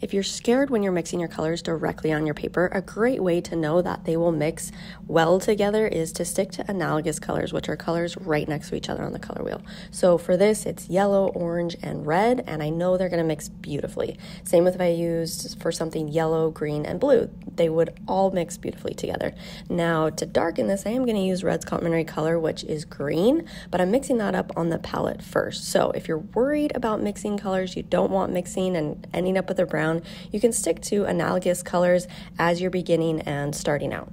If you're scared when you're mixing your colors directly on your paper, a great way to know that they will mix well together is to stick to analogous colors, which are colors right next to each other on the color wheel. So for this, it's yellow, orange, and red, and I know they're gonna mix beautifully. Same with if I used for something yellow, green, and blue. They would all mix beautifully together. Now to darken this, I am gonna use Red's complementary color, which is green, but I'm mixing that up on the palette first. So if you're worried about mixing colors, you don't want mixing and ending up with a brown, you can stick to analogous colors as you're beginning and starting out.